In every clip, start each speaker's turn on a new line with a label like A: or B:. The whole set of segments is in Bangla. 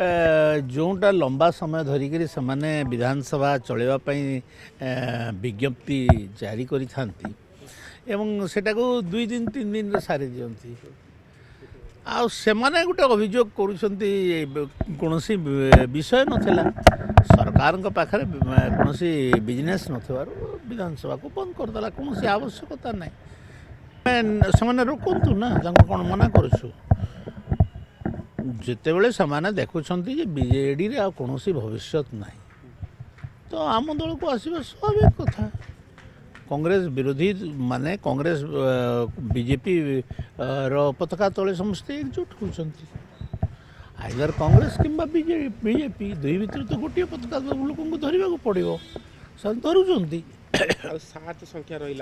A: ଯେଉଁଟା ଲମ୍ବା ସମୟ ଧରିକରି ସେମାନେ ବିଧାନସଭା ଚଳାଇବା ପାଇଁ ବିଜ୍ଞପ୍ତି ଜାରି କରିଥାନ୍ତି ଏବଂ ସେଟାକୁ ଦୁଇ ଦିନ ତିନି ଦିନରେ ସାରିଦିଅନ୍ତି ଆଉ ସେମାନେ ଗୋଟେ ଅଭିଯୋଗ କରୁଛନ୍ତି କୌଣସି ବିଷୟ ନଥିଲା ସରକାରଙ୍କ ପାଖରେ କୌଣସି ବିଜନେସ୍ ନଥିବାରୁ ବିଧାନସଭାକୁ ବନ୍ଦ କରିଦେଲା କୌଣସି ଆବଶ୍ୟକତା ନାହିଁ ସେମାନେ ରୋକନ୍ତୁ ନା ତାଙ୍କୁ କ'ଣ ମନା କରୁଛୁ जिते समाने देखुं बीजेडी कौन भविष्य ना तो आम दल को आसवा स्वाभाविक कथा कांग्रेस विरोधी मान कांग्रेस बीजेपी रता तले समस्त एकजुट होती आईदर कांग्रेस
B: किंबा दुई भितर तो गोटे पता लोक धरने को पड़ो धरुंच संख्या
A: रही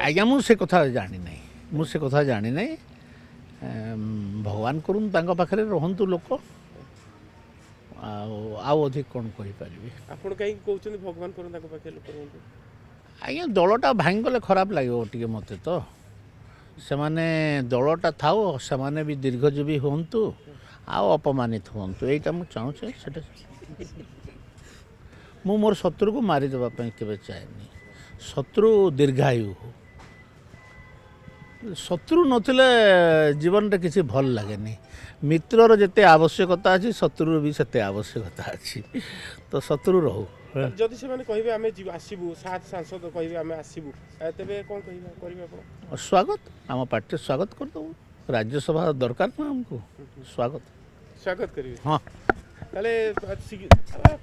A: आज्ञा मुझे कथा जाणी ना मुझे कथा जाणी ना ଭଗବାନ କରନ୍ତୁ ତାଙ୍କ ପାଖରେ ରହନ୍ତୁ ଲୋକ ଆଉ ଆଉ ଅଧିକ କ'ଣ କହିପାରିବି
B: ଆପଣ କାହିଁକି କହୁଛନ୍ତି ଭଗବାନ କରନ୍ତୁ ତାଙ୍କ ପାଖରେ ଲୋକ ରହନ୍ତୁ
A: ଆଜ୍ଞା ଦଳଟା ଭାଙ୍ଗିଗଲେ ଖରାପ ଲାଗିବ ଟିକେ ମୋତେ ତ ସେମାନେ ଦଳଟା ଥାଉ ସେମାନେ ବି ଦୀର୍ଘଜୀବୀ ହୁଅନ୍ତୁ ଆଉ ଅପମାନିତ ହୁଅନ୍ତୁ ଏଇଟା ମୁଁ ଚାହୁଁଛି ସେଟା ମୁଁ ମୋର ଶତ୍ରୁକୁ ମାରିଦେବା ପାଇଁ କେବେ ଚାହେଁନି ଶତ୍ରୁ ଦୀର୍ଘାୟୁ ହଉ ଶତ୍ରୁ ନଥିଲେ ଜୀବନଟା କିଛି ଭଲ ଲାଗେନି ମିତ୍ରର ଯେତେ ଆବଶ୍ୟକତା ଅଛି ଶତ୍ରୁର ବି ସେତେ ଆବଶ୍ୟକତା ଅଛି ତ ଶତ୍ରୁ ରହୁ
B: ଯଦି ସେମାନେ କହିବେ ଆମେ ଆସିବୁ ସାତ ସାଂସଦ କହିବେ ଆମେ ଆସିବୁ ତେବେ କ'ଣ କହିବେ କରିବେ ଆପଣ
A: ସ୍ୱାଗତ ଆମ ପାର୍ଟିରେ ସ୍ୱାଗତ କରିଦେବୁ ରାଜ୍ୟସଭା ଦରକାର ନା ଆମକୁ ସ୍ୱାଗତ
B: ସ୍ୱାଗତ କରିବେ
A: ହଁ
B: ତାହେଲେ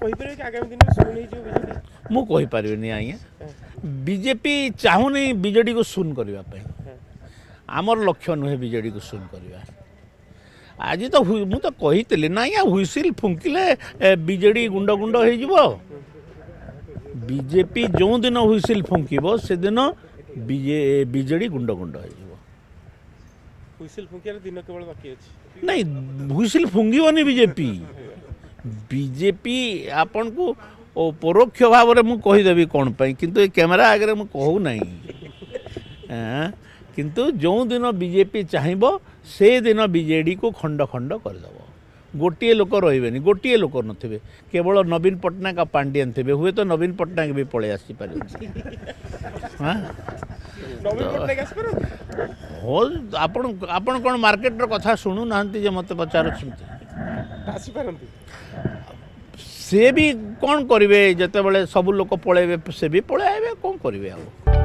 B: କହିପାରିବେ କି ଆଗାମୀ ଦିନରେ ଶୁଣି ହେଇଯିବ ବିଜେପି
A: ମୁଁ କହିପାରିବିନି ଆଜ୍ଞା ବିଜେପି ଚାହୁଁନି ବିଜେଡ଼ିକୁ ଶୂନ କରିବା ପାଇଁ আমার লক্ষ্য নুহে বিজেডিকে শূন্য করা আজ তো মু তো কহিলি না আজ্ঞা হুইসিল ফুঙ্কিলে বিজেডি গুণ্ড গুণ্ড হয়েযিব বিজেপি যেদিন হুইসিল ফুঙ্কিব
B: সেদিন বিজেডি গুণ্ড গুণ্ড হয়েযিব হুইসিল
A: ফুঙ্কিবার দিন কেবল বাকি আছে নাই হুইসিল ফুঙ্গিবনি বিজেপি বিজেপি আপনার পরোক্ষ ভাবে মুদেবি কোণ পাই কিন্তু এই ক্যামেরা আগে মু কহু নাই হ্যাঁ किंतु जो दिन बीजेपी चाहब से दिन बीजेडी को खंड खंड करदेव गोटे लोक रही गोटे लोक नथे केवल नवीन पट्टनायक पांडियान थे हुए
B: तो नवीन पट्टनायक
A: भी पलि आसपार आपण कौन मार्केट रहा शुणु ना मत
B: पचार
A: से भी कौन करेंगे जो बड़े सब लोग पल से भी पलैबे कौन करेंगे